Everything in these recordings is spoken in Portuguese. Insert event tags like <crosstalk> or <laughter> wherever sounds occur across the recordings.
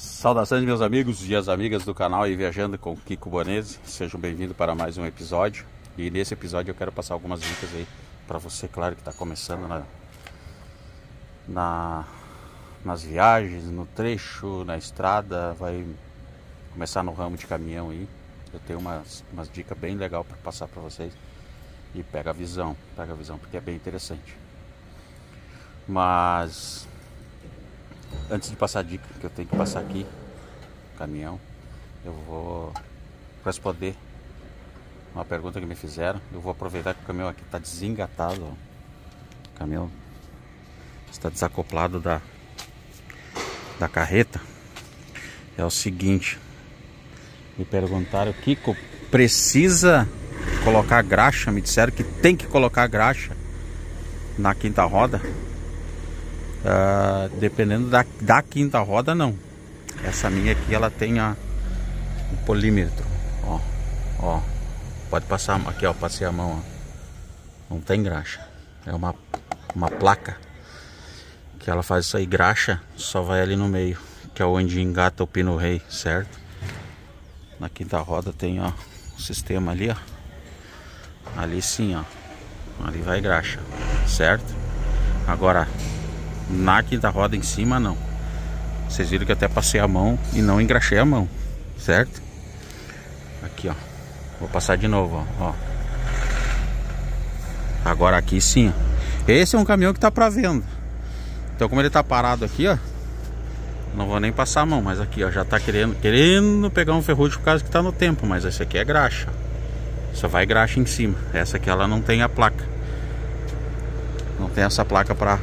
Saudações meus amigos e as amigas do canal e Viajando com Kiko Bonese Sejam bem-vindos para mais um episódio. E nesse episódio eu quero passar algumas dicas aí para você, claro, que está começando na, na, nas viagens, no trecho, na estrada Vai começar no ramo de caminhão aí. Eu tenho umas, umas dicas bem legais para passar para vocês. E pega a visão, pega a visão porque é bem interessante. Mas Antes de passar a dica que eu tenho que passar aqui, caminhão, eu vou responder uma pergunta que me fizeram. Eu vou aproveitar que o caminhão aqui está desengatado. O caminhão está desacoplado da, da carreta. É o seguinte, me perguntaram, Kiko, precisa colocar graxa? Me disseram que tem que colocar graxa na quinta roda. Uh, dependendo da, da quinta roda, não. Essa minha aqui, ela tem a, um polímetro. Ó, ó. Pode passar aqui, ó. Passei a mão, ó. Não tem graxa. É uma, uma placa que ela faz isso aí. Graxa só vai ali no meio, que é onde engata o pino rei, certo? Na quinta roda tem, ó, o sistema ali, ó. Ali sim, ó. Ali vai graxa, certo? Agora, na quinta roda em cima, não. Vocês viram que até passei a mão e não engraxei a mão, certo? Aqui, ó. Vou passar de novo, ó. Agora aqui sim, ó. Esse é um caminhão que tá pra venda. Então como ele tá parado aqui, ó. Não vou nem passar a mão, mas aqui, ó. Já tá querendo, querendo pegar um ferrugem por causa que tá no tempo. Mas esse aqui é graxa. Só vai graxa em cima. Essa aqui ela não tem a placa. Não tem essa placa pra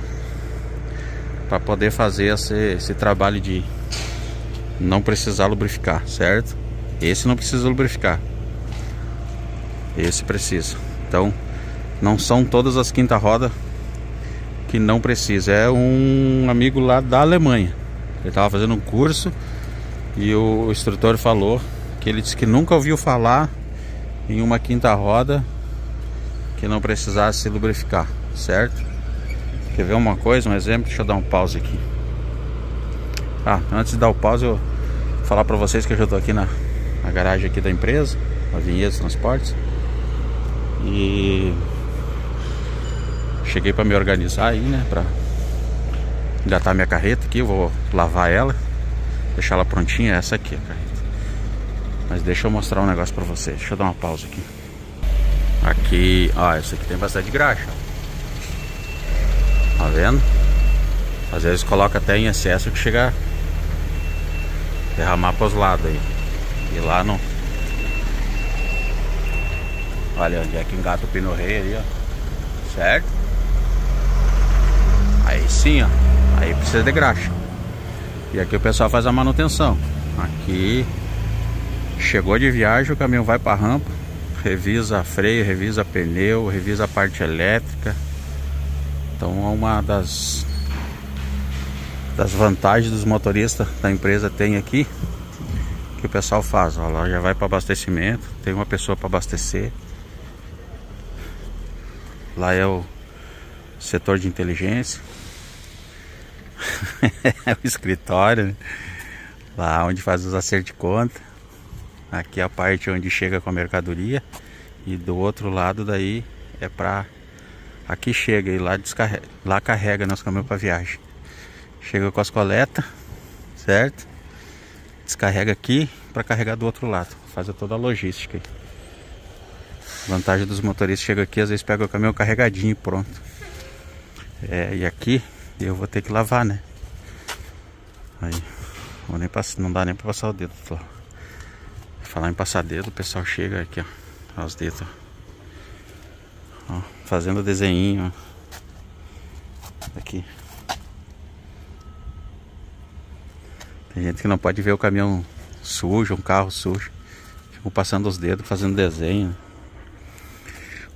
para poder fazer esse, esse trabalho de não precisar lubrificar, certo? Esse não precisa lubrificar. Esse precisa. Então, não são todas as quinta roda que não precisa. É um amigo lá da Alemanha. Ele estava fazendo um curso e o instrutor falou que ele disse que nunca ouviu falar em uma quinta roda que não precisasse lubrificar, certo? Quer ver uma coisa, um exemplo? Deixa eu dar um pause aqui. Ah, antes de dar o pause, eu vou falar pra vocês que eu já estou aqui na, na garagem aqui da empresa, a Vinhedos Transportes. E cheguei para me organizar aí, né? Pra engatar minha carreta aqui, vou lavar ela, deixar ela prontinha, essa aqui a carreta. Mas deixa eu mostrar um negócio pra vocês. Deixa eu dar uma pausa aqui. Aqui, ó, essa aqui tem bastante graxa. Tá vendo? Às vezes coloca até em excesso que chega a derramar para os lados aí. E lá não. Olha onde é que engata o pino rei ali, ó. Certo? Aí sim, ó. Aí precisa de graxa. E aqui o pessoal faz a manutenção. Aqui chegou de viagem, o caminhão vai para rampa, revisa freio, revisa pneu, revisa a parte elétrica então é uma das das vantagens dos motoristas da empresa tem aqui que o pessoal faz, ó, lá já vai para abastecimento, tem uma pessoa para abastecer. Lá é o setor de inteligência. <laughs> é o escritório, né? lá onde faz os acertos de conta. Aqui é a parte onde chega com a mercadoria e do outro lado daí é para Aqui chega e lá descarrega, lá carrega nosso caminhão para viagem. Chega com as coletas, certo? Descarrega aqui para carregar do outro lado. Faz toda a logística. Vantagem dos motoristas chega aqui, às vezes pega o caminhão carregadinho e pronto. É, e aqui eu vou ter que lavar, né? Aí, vou nem passar, não dá nem para passar o dedo. Tô. Falar em passar dedo, o pessoal chega aqui, ó, ó os dedos. Ó. Ó, fazendo desenho. Aqui. Tem gente que não pode ver o caminhão sujo, um carro sujo. Ficam passando os dedos, fazendo desenho.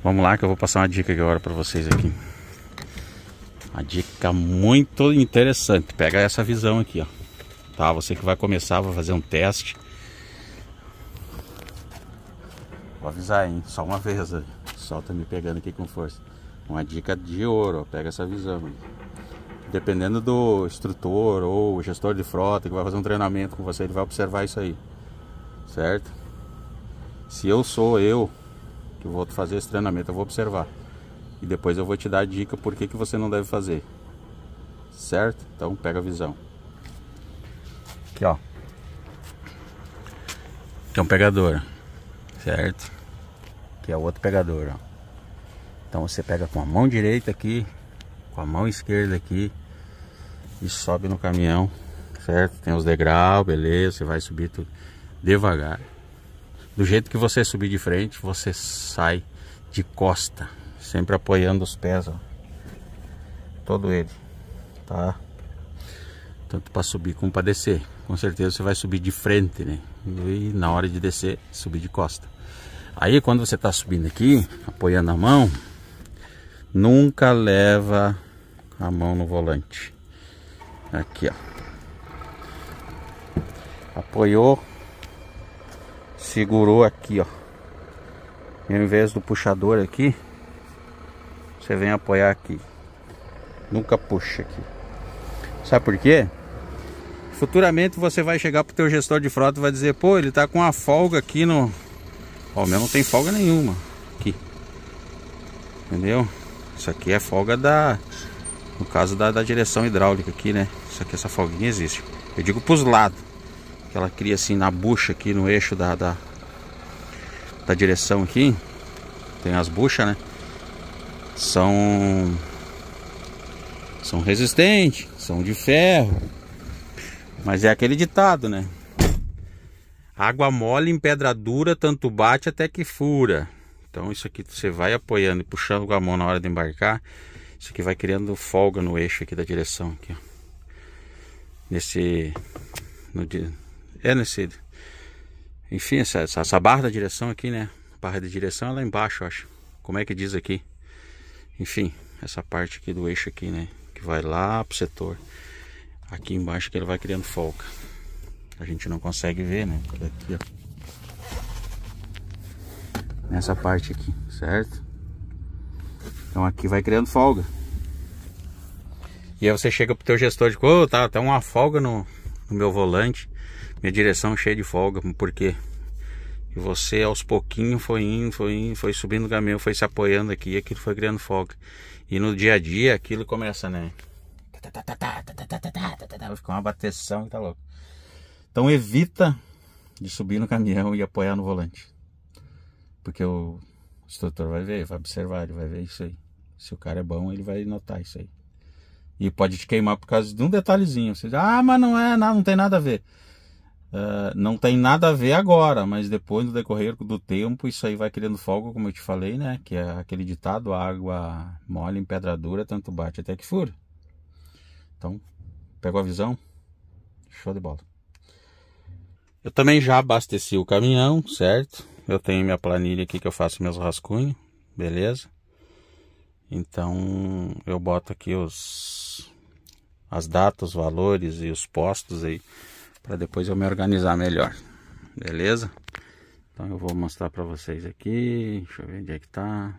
Vamos lá que eu vou passar uma dica agora para vocês aqui. Uma dica muito interessante. Pega essa visão aqui, ó. Tá, você que vai começar, vai fazer um teste. Vou avisar, hein? Só uma vez. O sol tá me pegando aqui com força. Uma dica de ouro, ó. Pega essa visão. dependendo do instrutor ou gestor de frota que vai fazer um treinamento com você, ele vai observar isso aí, certo? Se eu sou eu que vou fazer esse treinamento, eu vou observar e depois eu vou te dar a dica por que, que você não deve fazer, certo? Então pega a visão. Aqui ó, é um pegador, certo? É outro pegador, ó. Então você pega com a mão direita aqui, com a mão esquerda aqui e sobe no caminhão, certo? Tem os degraus, beleza, você vai subir tudo devagar. Do jeito que você subir de frente, você sai de costa, sempre apoiando os pés, ó. Todo ele, tá? Tanto para subir como para descer. Com certeza você vai subir de frente, né? E na hora de descer, subir de costa. Aí quando você está subindo aqui, apoiando a mão, nunca leva a mão no volante. Aqui, ó. Apoiou. Segurou aqui, ó. E ao invés do puxador aqui, você vem apoiar aqui. Nunca puxa aqui. Sabe por quê? Futuramente você vai chegar pro teu gestor de frota e vai dizer, pô, ele tá com uma folga aqui no. Ó, o meu não tem folga nenhuma. Aqui. Entendeu? Isso aqui é folga da no caso da, da direção hidráulica aqui, né? Isso aqui, essa folguinha existe. Eu digo pros lados. Que ela cria assim na bucha aqui, no eixo da, da, da direção aqui. Tem as buchas, né? São... São resistentes, são de ferro. Mas é aquele ditado, né? Água mole em pedra dura, tanto bate até que fura. Então isso aqui você vai apoiando e puxando com a mão na hora de embarcar. Isso aqui vai criando folga no eixo aqui da direção. Aqui, ó. Nesse. No, é nesse. Enfim, essa, essa barra da direção aqui, né? Barra de direção é lá embaixo, acho. Como é que diz aqui? Enfim, essa parte aqui do eixo aqui, né? Que vai lá pro setor. Aqui embaixo que ele vai criando folga. A gente não consegue ver, né? Aqui, ó. Nessa parte aqui, certo? Então aqui vai criando folga. E aí você chega pro teu gestor de oh, tá, tá uma folga no, no meu volante, minha direção cheia de folga, por quê? E você aos pouquinhos foi indo, foi indo, foi subindo o caminhão, foi se apoiando aqui e aquilo foi criando folga. E no dia a dia aquilo começa, né? Fica uma bateção e tá louco. Então evita de subir no caminhão e apoiar no volante. Porque o instrutor vai ver, vai observar, ele vai ver isso aí. Se o cara é bom, ele vai notar isso aí. E pode te queimar por causa de um detalhezinho. Você diz, ah, mas não é, não, não tem nada a ver. Uh, não tem nada a ver agora, mas depois no decorrer do tempo isso aí vai criando fogo, como eu te falei, né? Que é aquele ditado, água mole em pedra dura, tanto bate até que fura. Então, pegou a visão? Show de bola. Eu também já abasteci o caminhão, certo? Eu tenho minha planilha aqui que eu faço meus rascunhos, beleza? Então eu boto aqui os as datas, os valores e os postos aí para depois eu me organizar melhor, beleza? Então eu vou mostrar para vocês aqui, deixa eu ver onde é que tá.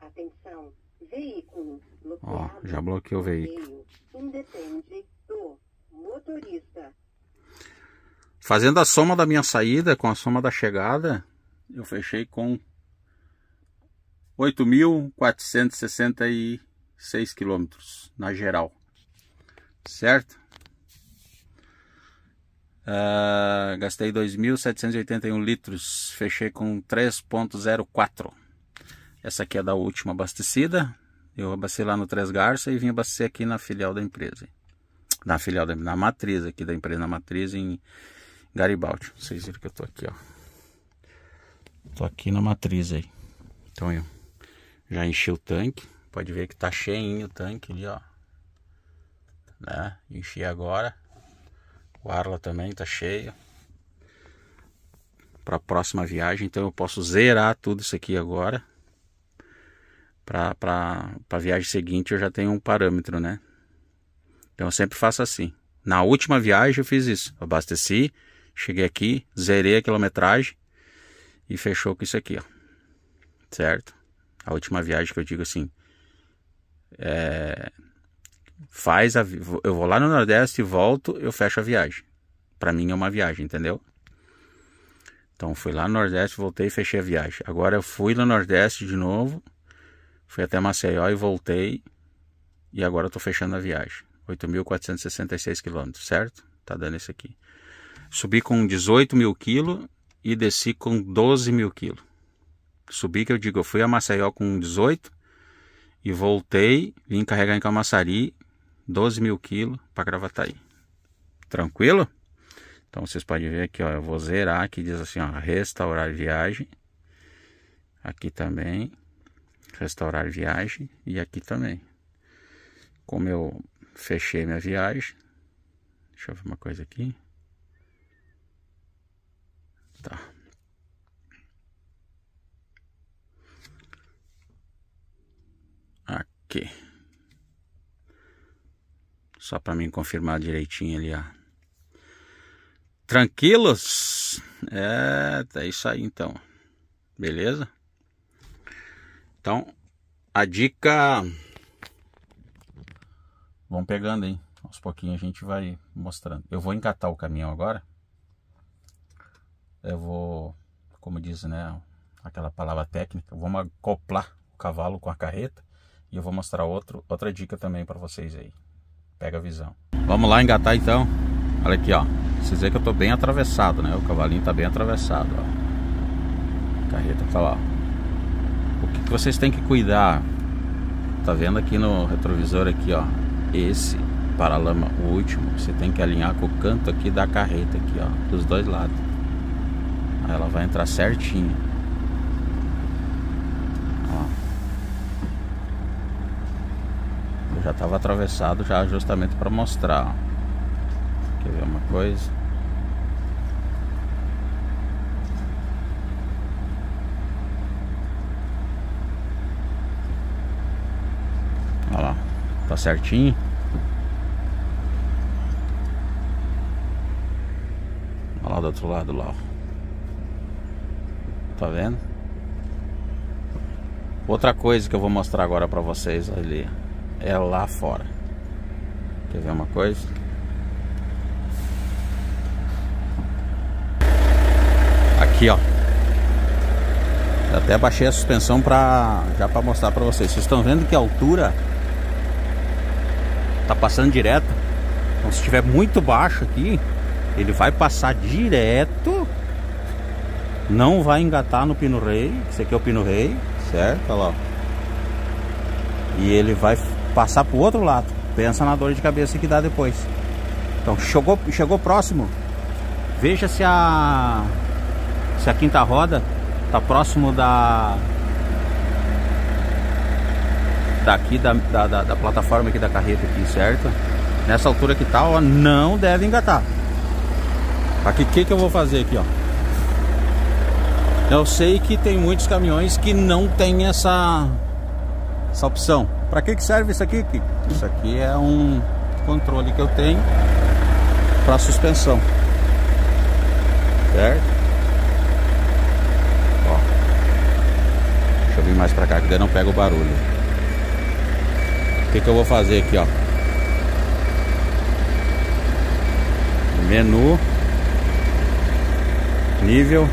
Atenção, veículo Ó, já bloqueou o veículo. Independe do motorista. Fazendo a soma da minha saída com a soma da chegada, eu fechei com 8.466 quilômetros na geral, certo? Uh, gastei 2.781 litros, fechei com 3.04. Essa aqui é da última abastecida. Eu abasteci lá no Três Garça e vim abastecer aqui na filial da empresa. Na filial da na matriz aqui da empresa, na matriz em Garibaldi. Vocês viram que eu tô aqui, ó. Tô aqui na matriz aí. Então eu já enchi o tanque. Pode ver que tá cheinho o tanque ali, ó. Né? Enchi agora. O Arla também tá cheio. Para a próxima viagem, então eu posso zerar tudo isso aqui agora. Para a viagem seguinte eu já tenho um parâmetro, né? Então eu sempre faço assim. Na última viagem eu fiz isso. abasteci, Cheguei aqui, zerei a quilometragem e fechou com isso aqui, ó. Certo? A última viagem que eu digo assim, é, faz a, eu vou lá no Nordeste e volto, eu fecho a viagem. Para mim é uma viagem, entendeu? Então fui lá no Nordeste, voltei e fechei a viagem. Agora eu fui no Nordeste de novo, fui até Maceió e voltei. E agora eu tô fechando a viagem. 8.466 quilômetros, certo? Tá dando isso aqui. Subi com 18 mil quilos e desci com 12 mil quilos. Subi que eu digo, eu fui a Maceió com 18 e voltei, vim carregar em Camaçari 12 mil quilos para Gravataí. Tranquilo? Então vocês podem ver aqui, ó, eu vou zerar aqui, diz assim, ó, restaurar viagem. Aqui também, restaurar viagem e aqui também. Como eu fechei minha viagem, deixa eu ver uma coisa aqui. Tá. Aqui. Só para mim confirmar direitinho ali, ó. Tranquilos? É, é isso aí então. Beleza? Então, a dica. Vamos pegando, hein? Aos pouquinhos a gente vai mostrando. Eu vou encatar o caminhão agora. Eu vou, como diz, né? Aquela palavra técnica. Vamos acoplar o cavalo com a carreta. E eu vou mostrar outro, outra dica também para vocês aí. Pega a visão. Vamos lá engatar então. Olha aqui, ó. Vocês veem que eu tô bem atravessado, né? O cavalinho tá bem atravessado, ó. A carreta tá lá. O que, que vocês têm que cuidar? Tá vendo aqui no retrovisor aqui, ó. Esse paralama, o último, você tem que alinhar com o canto aqui da carreta aqui, ó, dos dois lados. Ela vai entrar certinho. Ó. Eu já tava atravessado já justamente para mostrar, ó. Quer ver uma coisa? Olha lá, tá certinho. Olha lá do outro lado lá. Tá vendo? Outra coisa que eu vou mostrar agora pra vocês ali é lá fora. Quer ver uma coisa? aqui, ó. Eu até baixei a suspensão pra, já para mostrar para vocês. Vocês estão vendo que a altura tá passando direto. Então se estiver muito baixo aqui, ele vai passar direto. Não vai engatar no pino rei. Esse aqui é o pino rei, certo? Olha lá. E ele vai passar pro outro lado. Pensa na dor de cabeça que dá depois. Então chegou, chegou próximo. Veja se a se a quinta roda tá próximo da daqui da, da, da, da plataforma aqui da carreta aqui, certo? Nessa altura que tá, ó, não deve engatar. Aqui, o que que eu vou fazer aqui, ó? Eu sei que tem muitos caminhões que não tem essa essa opção. Para que que serve isso aqui? Isso aqui é um controle que eu tenho para suspensão. Certo? Deixa eu vir mais pra cá que daí não pega o barulho. O que, que eu vou fazer aqui, ó? Menu. Nível.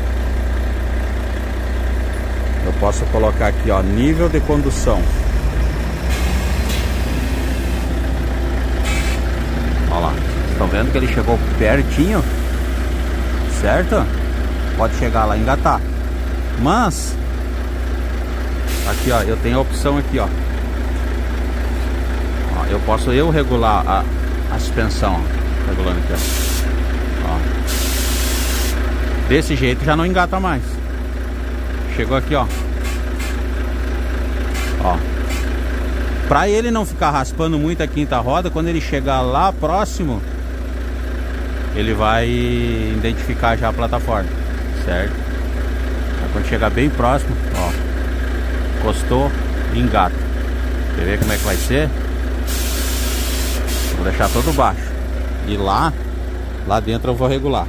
Posso colocar aqui, ó, nível de condução. Olha lá. Estão vendo que ele chegou pertinho? Certo? Pode chegar lá e engatar. Mas Aqui, ó, eu tenho a opção aqui, ó. ó eu posso eu regular a, a suspensão, ó, regulando aqui, ó. ó. Desse jeito já não engata mais. Chegou aqui. Ó. Pra ele não ficar raspando muito a quinta roda, quando ele chegar lá próximo, ele vai identificar já a plataforma, certo? quando chegar bem próximo, ó encostou, engata. Quer ver como é que vai ser? Vou deixar todo baixo. E lá, lá dentro eu vou regular.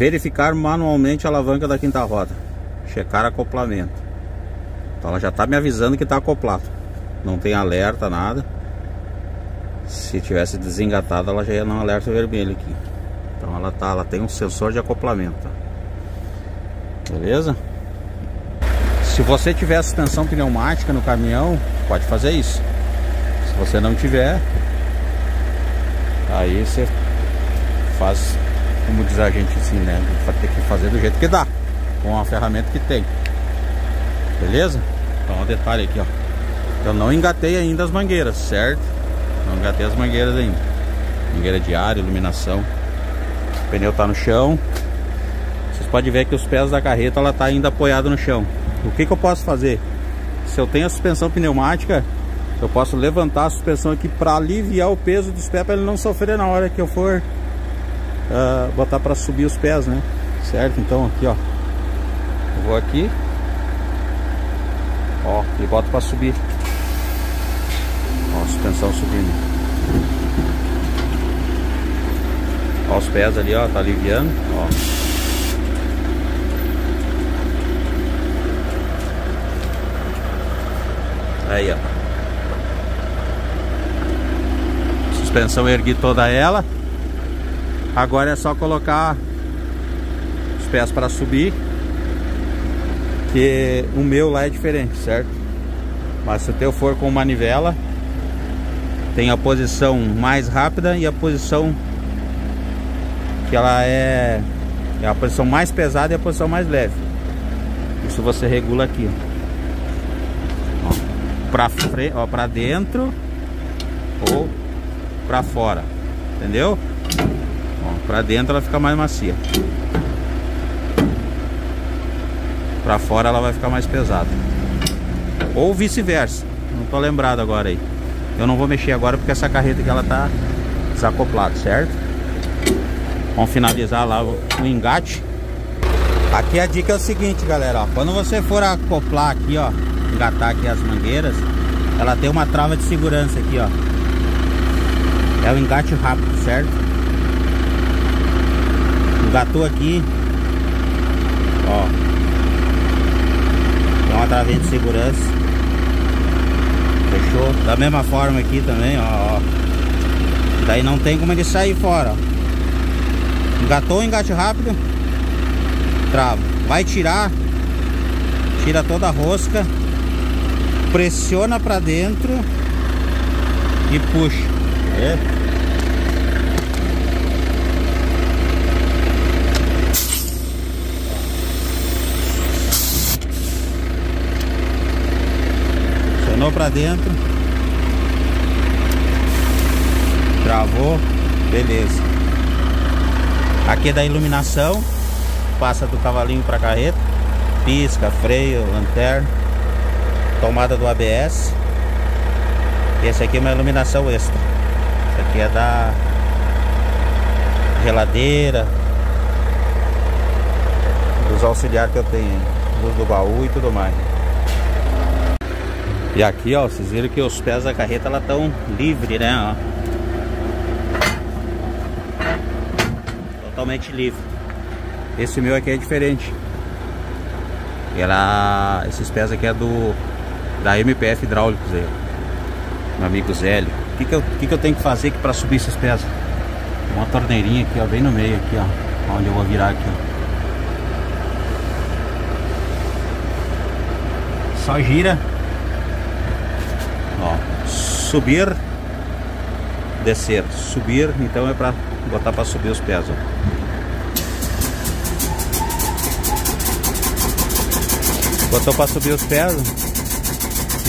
Verificar manualmente a alavanca da quinta roda, checar acoplamento. Então ela já está me avisando que está acoplado, não tem alerta, nada. Se tivesse desengatado, ela já ia não alerta vermelho aqui. Então ela tá, ela tem um sensor de acoplamento. Beleza? Se você tiver suspensão pneumática no caminhão, pode fazer isso. Se você não tiver, aí você faz, como diz a gente assim, né? Vai ter que fazer do jeito que dá, com a ferramenta que tem. Beleza? Então, um detalhe aqui, ó. Eu não engatei ainda as mangueiras, certo? Não engatei as mangueiras ainda. Mangueira de ar, iluminação. O pneu tá no chão. Vocês podem ver que os pés da carreta ela tá ainda apoiada no chão. O que, que eu posso fazer? Se eu tenho a suspensão pneumática, eu posso levantar a suspensão aqui para aliviar o peso dos pés para ele não sofrer na hora que eu for uh, botar para subir os pés, né? Certo? Então aqui, ó. Eu vou aqui. Ó, e boto para subir. Ó, a suspensão subindo. Ó os pés ali, ó, tá aliviando, ó. Aí, ó. Suspensão ergui toda ela. Agora é só colocar os pés para subir. Que o meu lá é diferente, certo? Mas se o teu for com manivela, tem a posição mais rápida e a posição que ela é, é a posição mais pesada e a posição mais leve. Isso você regula aqui, ó para frente, ó, para dentro ou para fora, entendeu? Para dentro ela fica mais macia. Para fora ela vai ficar mais pesada. Ou vice-versa. Não tô lembrado agora aí. Eu não vou mexer agora porque essa carreta aqui ela tá desacoplada, certo? Vamos finalizar lá o engate. Aqui a dica é o seguinte, galera, ó, quando você for acoplar aqui, ó, engatar aqui as mangueiras, ela tem uma trava de segurança aqui, ó. É o engate rápido, certo? Engatou aqui, ó. Tem uma travinha de segurança. Fechou? Da mesma forma aqui também, ó. Daí não tem como ele sair fora. Engatou engate rápido, trava. Vai tirar, tira toda a rosca pressiona para dentro e puxa. É. Pressionou para dentro. Travou. Beleza. Aqui é da iluminação. Passa do cavalinho para carreta. Pisca, freio, lanterna tomada do ABS. Esse aqui é uma iluminação extra. Esse aqui é da geladeira, dos auxiliares que eu tenho, luz do baú e tudo mais. E aqui, ó, vocês viram que os pés da carreta ela tão livre, né, ó. Totalmente livre. Esse meu aqui é diferente. Ela, esses pés aqui é do da MPF Hidráulicos aí, meu amigo Zélio. O que que eu, que que eu tenho que fazer aqui para subir esses pés? Uma torneirinha aqui, ó, bem no meio aqui, ó, onde eu vou virar aqui, ó. Só gira. Subir, descer, subir, então é para botar para subir os pés, ó. Botou para subir os pés,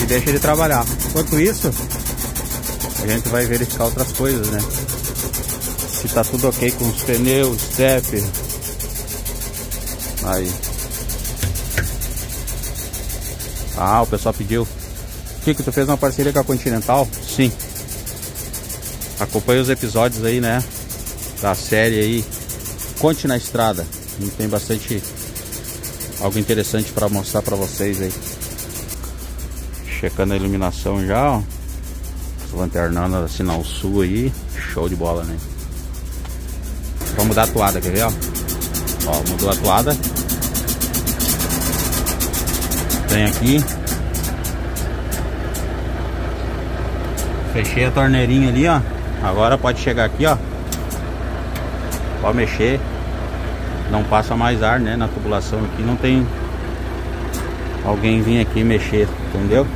e deixa ele trabalhar. Enquanto isso, a gente vai verificar outras coisas, né? Se tá tudo ok com os pneus, step. Aí. Ah, o pessoal pediu. Kiko, tu fez uma parceria com a Continental? Sim. Acompanhe os episódios aí, né? Da série aí. Conte na estrada. Tem bastante algo interessante para mostrar para vocês aí. Checando a iluminação já, ó. Lanternando sinal sul aí. Show de bola, né? Vamos dar a toada, quer ver, ó? Ó, mudou a toada. Tem aqui. Fechei a torneirinha ali, ó. Agora pode chegar aqui, ó. Pode mexer. Não passa mais ar, né? Na tubulação aqui. Não tem alguém vir aqui mexer, entendeu?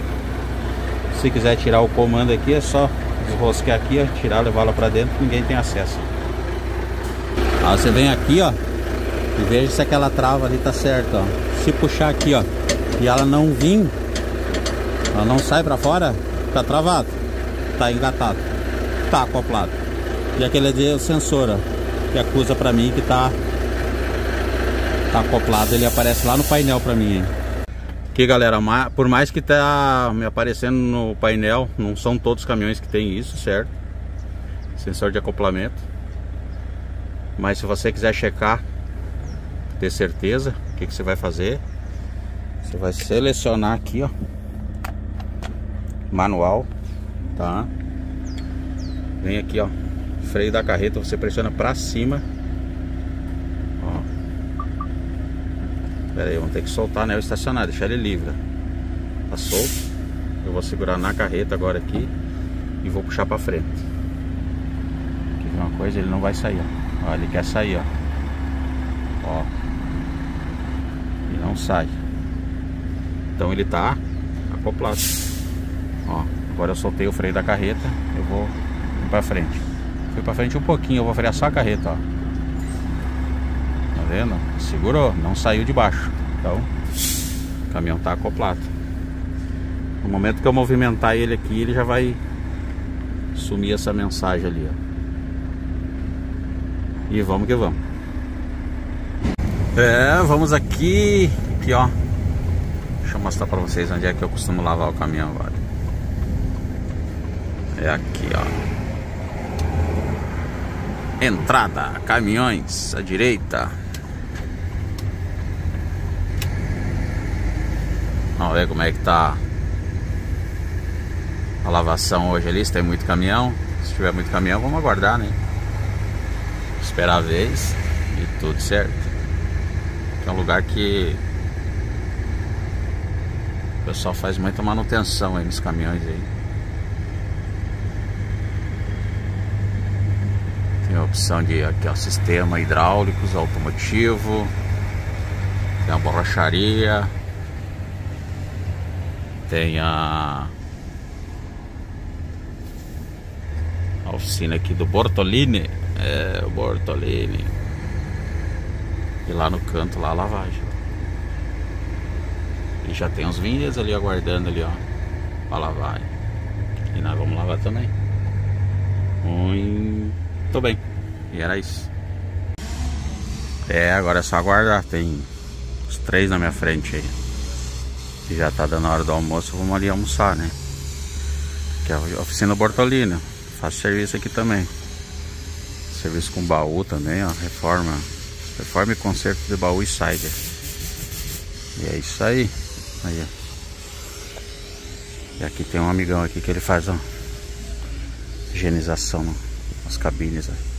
Se quiser tirar o comando aqui, é só desrosquear aqui, ó, tirar, levar lá pra dentro, ninguém tem acesso. Aí você vem aqui, ó, e veja se aquela trava ali tá certa, ó. Se puxar aqui, ó, e ela não vir, ela não sai pra fora, tá travado, tá engatado, tá acoplado. E aquele ali é o sensor, que acusa pra mim que tá, tá acoplado, ele aparece lá no painel pra mim. Aqui galera, por mais que tá me aparecendo no painel, não são todos os caminhões que tem isso, certo? Sensor de acoplamento. Mas se você quiser checar, ter certeza, o que, que você vai fazer? Você vai selecionar aqui, ó. Manual, tá? Vem aqui, ó. Freio da carreta, você pressiona pra cima Pera aí, vamos ter que soltar né, o estacionário, deixar ele livre. Tá solto. Eu vou segurar na carreta agora aqui e vou puxar pra frente. Aqui uma coisa, ele não vai sair, ó. ó ele quer sair, ó. Ó. E não sai. Então ele tá acoplado. Ó, agora eu soltei o freio da carreta, eu vou pra frente. Fui pra frente um pouquinho, eu vou frear só a carreta, ó vendo? Segurou, não saiu de baixo. Então, o caminhão tá acoplado. No momento que eu movimentar ele aqui, ele já vai sumir essa mensagem ali, ó. E vamos que vamos. É, vamos aqui, aqui ó. Deixa eu mostrar pra vocês onde é que eu costumo lavar o caminhão agora. É aqui, ó. Entrada, caminhões à direita. Vamos ver como é que tá a lavação hoje ali, se tem muito caminhão. Se tiver muito caminhão, vamos aguardar, né? Esperar a vez e tudo certo. é um lugar que o pessoal faz muita manutenção aí nos caminhões aí. Tem a opção de aqui, ó, sistema hidráulicos, automotivo, tem a borracharia, tem a, a oficina aqui do Bortolini. É, o Bortolini. E lá no canto, lá a lavagem. E já tem uns vinhas ali aguardando ali, ó. Pra lavar. E nós vamos lavar também. Muito bem. E era isso. É, agora é só aguardar. Tem os três na minha frente aí que já tá dando a hora do almoço, vamos ali almoçar, né? Que é a oficina Bortolina. Faço serviço aqui também. Serviço com baú também, ó. Reforma. Reforma e conserto de baú e cider. E é isso aí. Aí, ó. E aqui tem um amigão aqui que ele faz, ó. Higienização nas cabines, ó.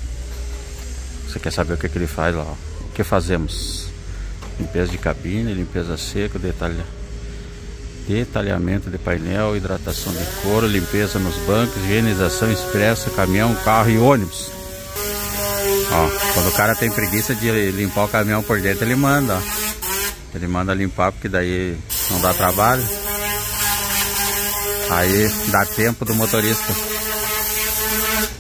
Você quer saber o que, que ele faz lá, ó. O que fazemos? Limpeza de cabine, limpeza seca, detalhe detalhamento de painel, hidratação de couro, limpeza nos bancos, higienização expressa, caminhão, carro e ônibus. Ó, quando o cara tem preguiça de limpar o caminhão por dentro, ele manda, ó. Ele manda limpar porque daí não dá trabalho. Aí dá tempo do motorista.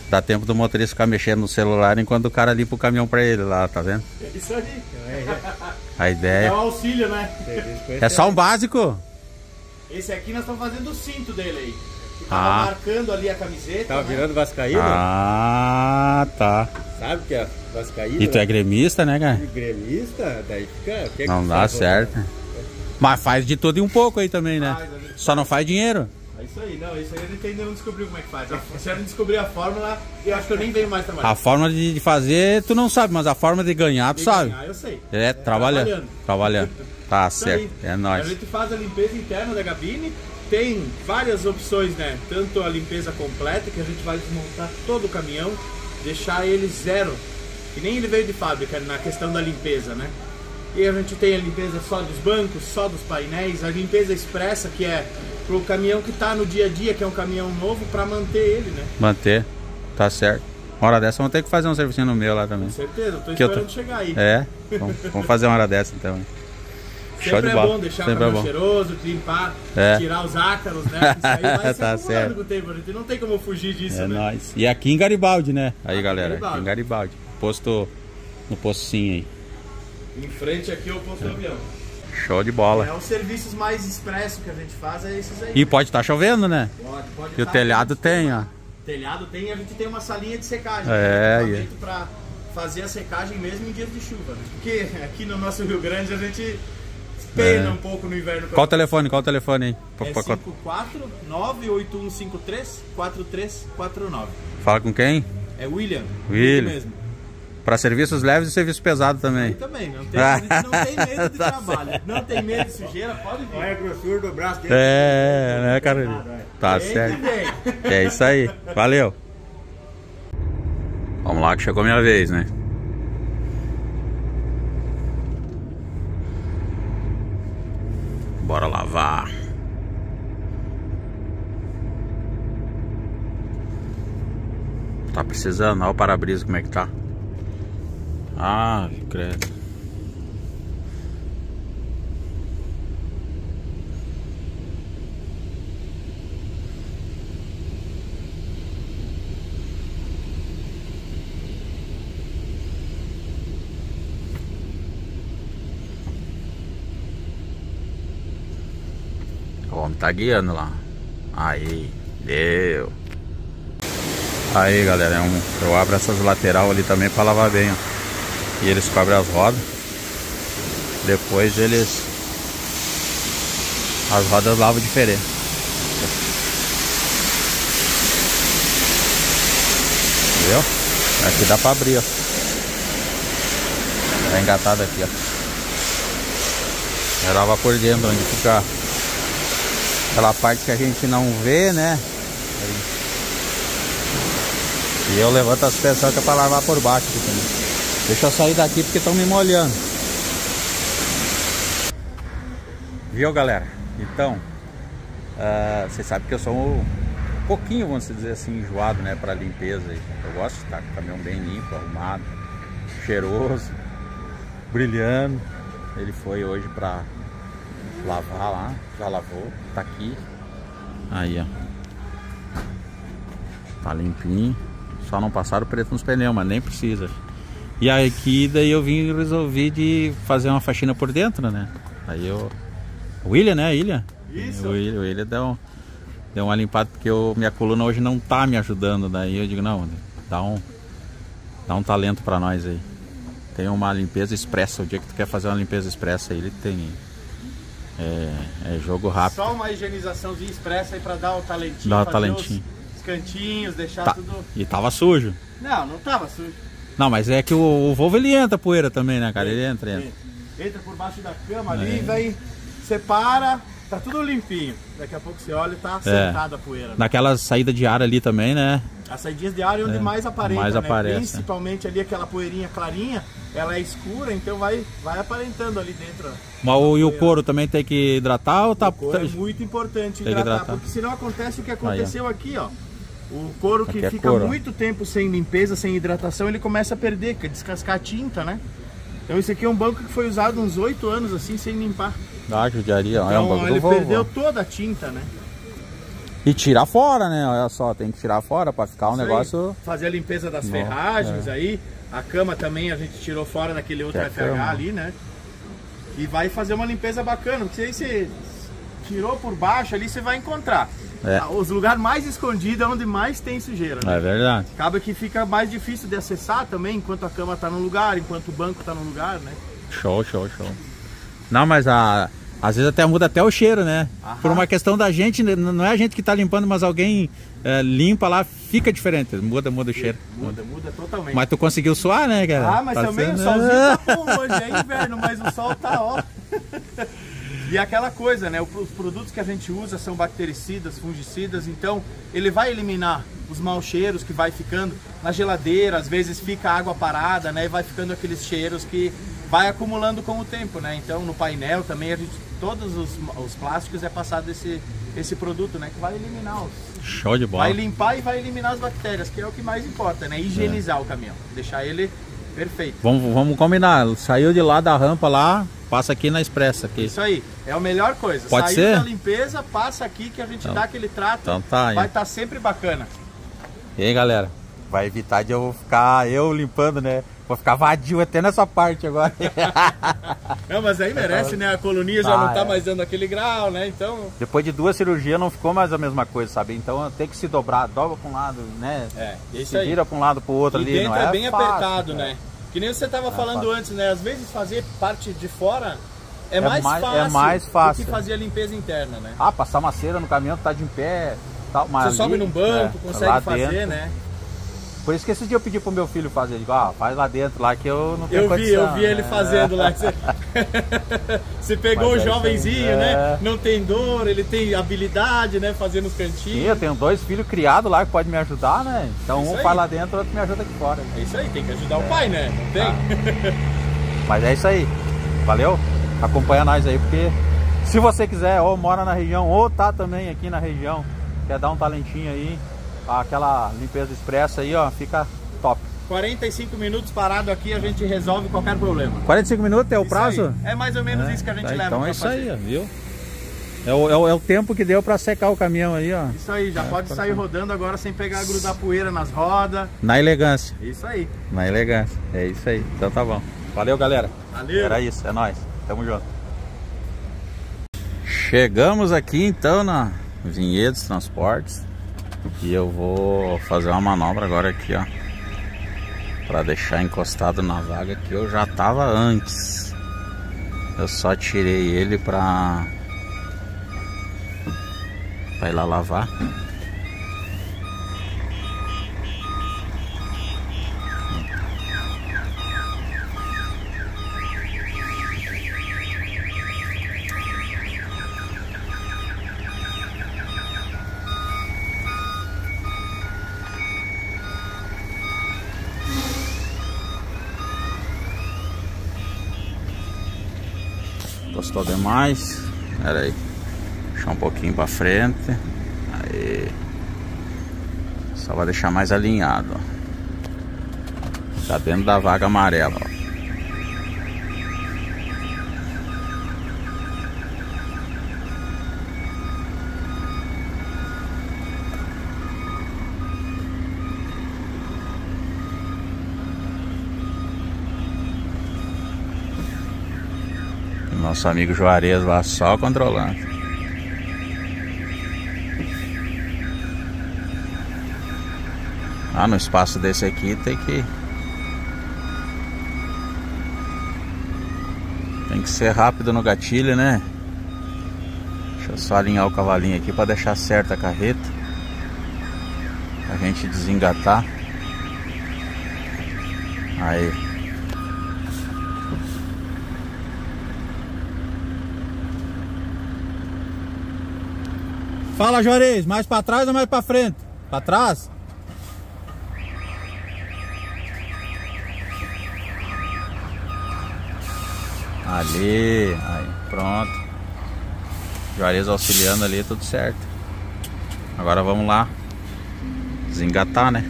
Dá tempo do motorista ficar mexendo no celular enquanto o cara limpa o caminhão pra ele lá, tá vendo? É isso aí. A ideia. É um auxílio, né? É só um básico. Esse aqui nós estamos fazendo o cinto dele aí. Que tava ah. marcando ali a camiseta. Tava né? virando vascaíno? Ah, tá. Sabe que é vascaíno? E tu é gremista, né, cara? Gremista? Daí fica... Que não que dá certo. Mas faz de tudo e um pouco aí também, né? Faz, Só não faz dinheiro. É isso aí, não, isso aí a gente ainda não descobriu como é que faz. Se eu não descobrir a fórmula, eu acho que eu nem venho mais trabalhar. A forma de fazer, tu não sabe, mas a forma de ganhar, tu de sabe. Ganhar, eu sei. É, é trabalhando. Trabalhando. trabalhando. Tá certo, é nóis. A gente faz a limpeza interna da cabine, tem várias opções, né? Tanto a limpeza completa, que a gente vai desmontar todo o caminhão, deixar ele zero, que nem ele veio de fábrica na questão da limpeza, né? E a gente tem a limpeza só dos bancos, só dos painéis, a limpeza expressa que é pro caminhão que tá no dia a dia, que é um caminhão novo, para manter ele, né? Manter. Tá certo. Uma hora dessa vamos ter que fazer um serviço no meu lá também. Com certeza, eu tô Que eu esperando tô- chegar aí. É, vamos, vamos fazer uma hora dessa então. <laughs> Show Sempre de é bola. bom deixar Sempre o é cabelo bom. cheiroso, limpar, É. tirar os ácaros, né? Isso aí vai <laughs> Tá certo. com o tempo, não tem como fugir disso, É né? nóis. E aqui em Garibaldi, né? Aí em galera, Garibaldi. em Garibaldi. Posto no posto sim aí. Em frente aqui eu posto o avião. Show de bola. É, os serviços mais expressos que a gente faz é esses aí. E pode estar chovendo, né? Pode, pode E o tá- telhado tem, ó. telhado tem, a gente tem uma salinha de secagem. É, né? e- Equipamento pra fazer a secagem mesmo em dias de chuva, né? Porque aqui no nosso Rio Grande a gente pena É. um pouco no inverno. Qual o telefone? Qual o telefone aí? É pra- 54 98153 4349. Fala com quem? É William. William. Mesmo. Para serviços leves e serviço pesado também. Eu também, não tem, não tem medo de <laughs> Tá trabalho. Não tem medo de sujeira, pode vir. Olha a grossura do braço dele. É, né, Carolina? Tá certo. vem. É isso aí. Valeu. Vamos lá que chegou a minha vez, né? Bora lavar. Tá precisando, olha o para-brisa como é que tá. Ah, credo. O homem tá guiando lá. Aí, deu. Aí galera, é eu abro essas lateral ali também pra lavar bem, ó. E eles cobrem as rodas. Depois eles. As rodas lavam diferente. Viu? Aqui dá pra abrir, ó. Tá engatado aqui, ó. Lava por dentro, onde fica aquela parte que a gente não vê, né? E eu levanto as peças que é pra lavar por baixo aqui também. Deixa eu sair daqui porque estão me molhando. Viu, galera? Então, ah, vocês sabem que eu sou um pouquinho, vamos dizer assim, enjoado, né, para limpeza. Eu gosto de estar com o caminhão bem limpo, arrumado, cheiroso, brilhando. Ele foi hoje para lavar lá, já lavou, tá aqui. Aí, ó. Tá limpinho. Só não passaram preto nos pneus, mas nem precisa. E aí aqui daí eu vim e resolvi de fazer uma faxina por dentro, né? Aí eu. O William, né? William? Isso. O William, o William deu, um- deu uma limpada porque eu, minha coluna hoje não tá me ajudando. Daí eu digo, não, dá um, dá um talento pra nós aí. Tem uma limpeza expressa. O dia que tu quer fazer uma limpeza expressa ele tem. É, é jogo rápido. Só uma higienizaçãozinha expressa aí pra dar o talentinho. Dá o talentinho. Os, os cantinhos, deixar Tá. tudo. E tava sujo. Não, não tava sujo. Não, mas é que o, o Volvo ele entra poeira também, né, cara? Ele entra, entra. Entra por baixo da cama É. ali, vem, separa, tá tudo limpinho. Daqui a pouco você olha e tá sentada a poeira. né? Naquela saída de ar ali também, né? As saidinhas de ar é onde É, mais aparenta, mais né? aparece, Principalmente ali aquela poeirinha clarinha, ela é escura, então vai, vai aparentando ali dentro. Mas o, e o couro também tem que hidratar ou tá. O couro é muito importante hidratar, hidratar. porque senão acontece o que aconteceu aqui, ó. O couro que é fica couro, muito tempo sem limpeza, sem hidratação, ele começa a perder, que descascar a tinta, né? Então esse aqui é um banco que foi usado uns 8 anos assim, sem limpar. Ah, judiaria, ó, é um Então bagulho ele perdeu toda a tinta, né? E tirar fora, né? Olha só, tem que tirar fora pra ficar um Isso aí. negócio. Fazer a limpeza das Não, ferragens é. aí. A cama também a gente tirou fora daquele outro Que é FH cama. ali, né? E vai fazer uma limpeza bacana, porque aí você tirou por baixo ali, você vai encontrar. É. Ah, Os lugares mais escondidos é onde mais tem sujeira. né? É verdade. Acaba que fica mais difícil de acessar também, enquanto a cama tá no lugar, enquanto o banco tá no lugar, né? Show, show, show. Não, mas a. Às vezes até muda até o cheiro, né? Aham. Por uma questão da gente, né? não é a gente que tá limpando, mas alguém é, limpa lá, fica diferente. Muda, muda o cheiro. Muda, muda totalmente. Mas tu conseguiu suar, né, cara? Ah, mas Tá também sendo- o solzinho tá bom <laughs> hoje, é inverno, mas o sol tá ó. <laughs> E aquela coisa, né? Os produtos que a gente usa são bactericidas, fungicidas, então ele vai eliminar os maus cheiros que vai ficando na geladeira, às vezes fica água parada, né? E vai ficando aqueles cheiros que vai acumulando com o tempo, né? Então no painel também a gente, todos os, os plásticos é passado esse, esse produto, né? Que vai eliminar os. Show de bola. Vai limpar e vai eliminar as bactérias, que é o que mais importa, né? Higienizar é. o caminhão, deixar ele perfeito. Vamos, vamos combinar. Saiu de lá da rampa lá, passa aqui na expressa aqui. Isso aí, é a melhor coisa. Pode Saiu ser? da limpeza, passa aqui que a gente então, dá aquele trato. Então tá. Vai estar tá sempre bacana. E aí, galera? Vai evitar de eu ficar eu limpando, né? Vou ficar vadio até nessa parte agora. <laughs> não, mas aí merece, né? A colonia já ah, não tá é. mais dando aquele grau, né? Então. Depois de duas cirurgias não ficou mais a mesma coisa, sabe? Então tem que se dobrar, dobra para um lado, né? É, isso se aí. vira para um lado para o outro e ali. Dentro não é, é bem fácil, apertado, né? Que nem você tava é falando fácil. antes, né? Às vezes fazer parte de fora é, é mais, mais, fácil é mais fácil do que fazer a limpeza interna, né? Ah, passar uma cera no caminhão, tá de em pé, tal, mas Você ali, sobe num banco, é, consegue fazer, dentro. né? Por isso que esse dia eu pedi pro meu filho fazer. Ele digo, ah, faz lá dentro lá que eu não tenho Eu condição. vi, eu vi ele fazendo lá. Você, <laughs> você pegou o é jovenzinho, né? É. Não tem dor, ele tem habilidade, né? Fazendo os cantinhos. Sim, eu tenho dois filhos criados lá que podem me ajudar, né? Então isso um faz lá dentro, outro me ajuda aqui fora. É isso aí, tem que ajudar o pai, né? Não tem? Ah. <laughs> Mas é isso aí. Valeu? Acompanha nós aí, porque se você quiser, ou mora na região, ou tá também aqui na região, quer dar um talentinho aí, aquela limpeza expressa aí, ó, fica top. 45 minutos parado aqui, a gente resolve qualquer problema. 45 minutos é o isso prazo? Aí. É mais ou menos é, isso que a gente tá, leva Então é isso fazer. aí, viu? É o, é, o, é o, tempo que deu para secar o caminhão aí, ó. Isso aí, já é, pode sair rodando agora sem pegar, grudar poeira nas rodas. Na elegância. Isso aí. Na elegância, é isso aí. Então tá bom. Valeu, galera. Valeu. Era isso, é nóis. Tamo junto. Chegamos aqui então na Vinhedos Transportes. E eu vou fazer uma manobra agora aqui, ó. Pra deixar encostado na vaga que eu já tava antes. Eu só tirei ele pra... Pra ir lá lavar. Gostou demais? Pera aí. Deixar um pouquinho pra frente. Aí. Só vai deixar mais alinhado, ó. Tá dentro da vaga amarela, ó. Nosso amigo Juarez lá só controlando. Ah, no espaço desse aqui tem que Tem que ser rápido no gatilho, né? Deixa eu só alinhar o cavalinho aqui para deixar certa a carreta. A gente desengatar. Aí. Fala, Juarez, mais para trás ou mais para frente? Para trás? Ali, aí, pronto. Juarez auxiliando ali, tudo certo. Agora vamos lá desengatar, né?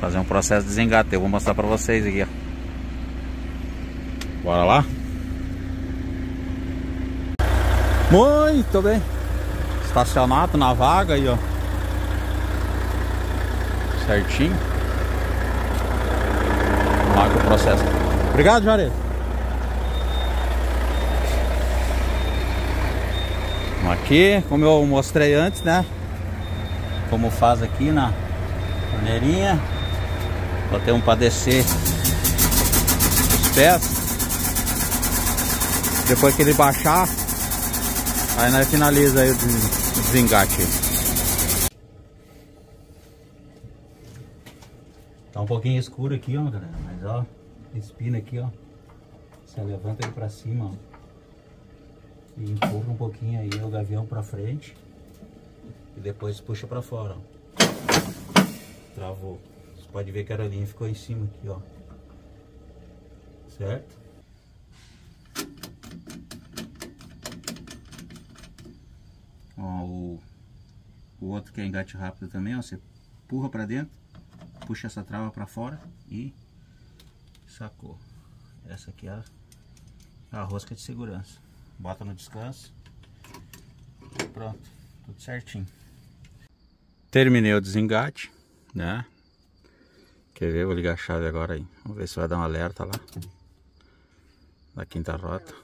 Fazer um processo de desengate. Eu vou mostrar para vocês aqui, ó. Bora lá? Muito bem. Estacionado na vaga aí, ó. Certinho. Com o processo. Obrigado, Juarez. Aqui, como eu mostrei antes, né? Como faz aqui na torneirinha. Botei um para descer os pés. Depois que ele baixar, aí nós finaliza aí o desengate. Tá um pouquinho escuro aqui, ó, galera. Mas ó, espina aqui, ó. Você levanta ele pra cima, ó. e empurra um pouquinho aí o gavião para frente e depois puxa para fora. Ó. Travou. Você pode ver que a aranha ficou em cima aqui, ó. Certo? Ó, o, o outro que é engate rápido também, ó. Você empurra para dentro, puxa essa trava para fora e sacou. Essa aqui é a, a rosca de segurança. Bota no descanso. Pronto, tudo certinho. Terminei o desengate, né? Quer ver? Vou ligar a chave agora aí. Vamos ver se vai dar um alerta lá. Da quinta roda.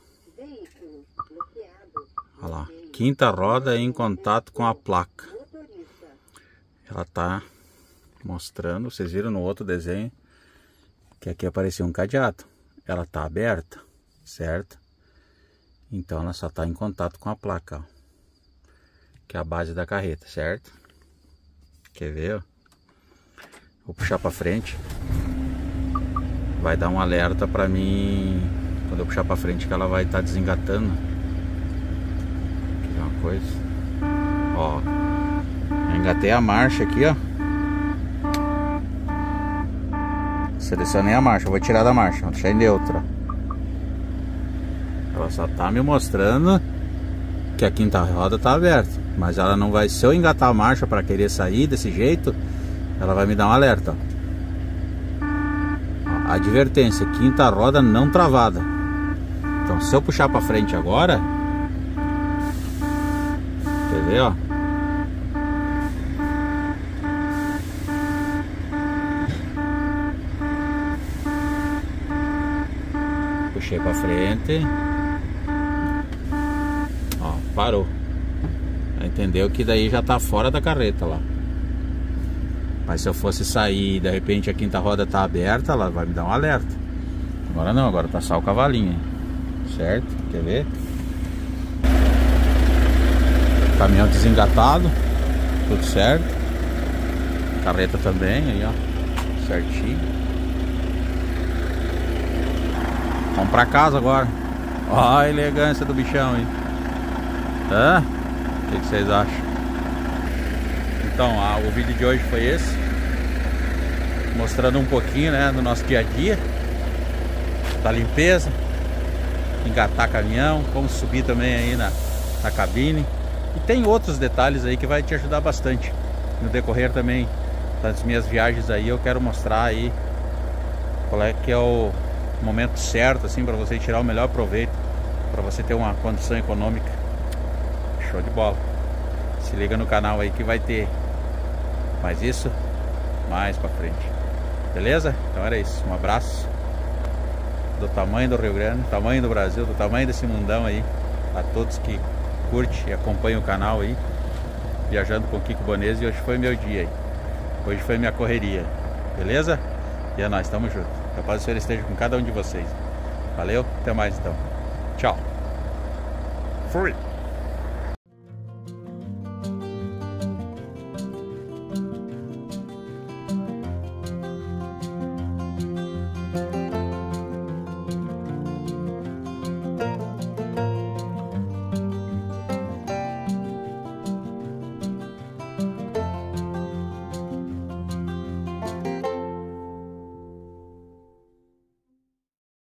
Olha lá. Quinta roda em contato com a placa. Ela tá mostrando. Vocês viram no outro desenho que aqui apareceu um cadeado. Ela tá aberta, certo? Então ela só está em contato com a placa, ó, que é a base da carreta, certo? Quer ver? Vou puxar para frente. Vai dar um alerta para mim quando eu puxar para frente que ela vai estar tá desengatando. Coisa. Ó, engatei a marcha aqui, ó. Selecionei a marcha, vou tirar da marcha, vou deixar em neutra. Ela só tá me mostrando que a quinta roda tá aberta. Mas ela não vai, se eu engatar a marcha para querer sair desse jeito, ela vai me dar um alerta. Advertência, quinta roda não travada. Então se eu puxar para frente agora, ver, ó? Puxei para frente parou. Entendeu que daí já tá fora da carreta lá. Mas se eu fosse sair de repente a quinta roda tá aberta, ela vai me dar um alerta. Agora não, agora tá só o cavalinho. Certo? Quer ver? Caminhão desengatado. Tudo certo. Carreta também aí, ó. Certinho. Vamos pra casa agora. Ó a elegância do bichão, hein? Hã? O que, que vocês acham? Então, o vídeo de hoje foi esse. Mostrando um pouquinho, né, do nosso dia a dia. Da limpeza. Engatar caminhão. Como subir também aí na, na cabine. E tem outros detalhes aí que vai te ajudar bastante. No decorrer também das minhas viagens aí, eu quero mostrar aí qual é que é o momento certo assim para você tirar o melhor proveito, para você ter uma condição econômica Show de bola. Se liga no canal aí que vai ter mais isso mais pra frente. Beleza? Então era isso. Um abraço do tamanho do Rio Grande, do tamanho do Brasil, do tamanho desse mundão aí. A todos que curte e acompanham o canal aí. Viajando com o Kiko Bonese e hoje foi meu dia aí. Hoje foi minha correria. Beleza? E é nóis, tamo junto. Que a paz do Senhor esteja com cada um de vocês. Valeu, até mais então. Tchau. Fui!